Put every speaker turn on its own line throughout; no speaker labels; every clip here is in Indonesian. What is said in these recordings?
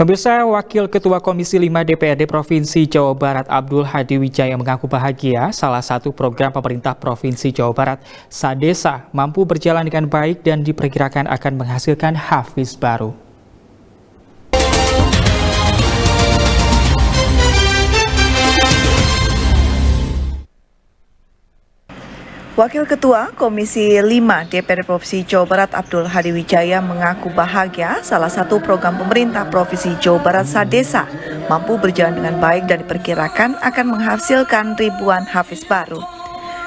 Pemirsa Wakil Ketua Komisi 5 DPRD Provinsi Jawa Barat Abdul Hadi Wijaya mengaku bahagia salah satu program pemerintah Provinsi Jawa Barat Sadesa mampu berjalan dengan baik dan diperkirakan akan menghasilkan hafiz baru.
Wakil Ketua Komisi 5 DPR Provinsi Jawa Barat Abdul Hadi Wijaya mengaku bahagia salah satu program pemerintah Provinsi Jawa Barat Sadesa mampu berjalan dengan baik dan diperkirakan akan menghasilkan ribuan hafiz baru.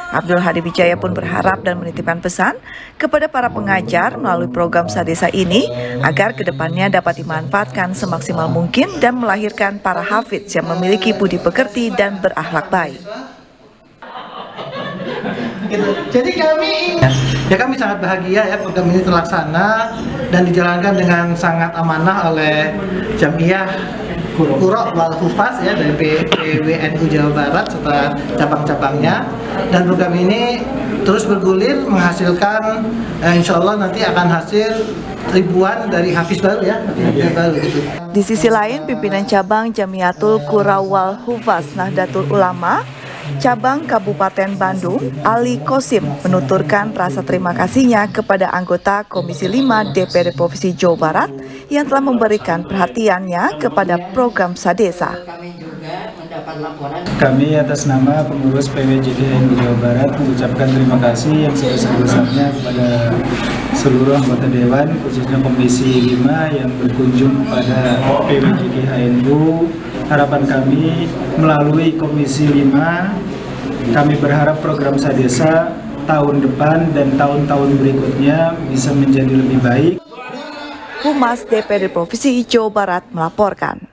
Abdul Hadi Wijaya pun berharap dan menitipkan pesan kepada para pengajar melalui program Sadesa ini agar ke depannya dapat dimanfaatkan semaksimal mungkin dan melahirkan para hafiz yang memiliki budi pekerti dan berakhlak baik
gitu. Jadi kami ya kami sangat bahagia ya program ini terlaksana dan dijalankan dengan sangat amanah oleh Jamiah Kuro wal Hufaz ya dari PWNU Jawa Barat serta cabang-cabangnya dan program ini terus bergulir menghasilkan eh, insya Allah nanti akan hasil ribuan dari hafiz baru ya hafiz baru
gitu. Di sisi lain pimpinan cabang Jamiatul Kurawal Hufaz Nahdlatul Ulama Cabang Kabupaten Bandung, Ali Kosim, menuturkan rasa terima kasihnya kepada anggota Komisi 5 DPR Provinsi Jawa Barat yang telah memberikan perhatiannya kepada program Sadesa.
Kami atas nama pengurus PWJD Jawa Barat mengucapkan terima kasih yang sebesar-besarnya kepada seluruh anggota Dewan, khususnya Komisi 5 yang berkunjung kepada PWJD HNU harapan kami melalui Komisi 5 kami berharap program Sadesa tahun depan dan tahun-tahun berikutnya bisa menjadi lebih baik.
Humas DPD Provinsi Jawa Barat melaporkan.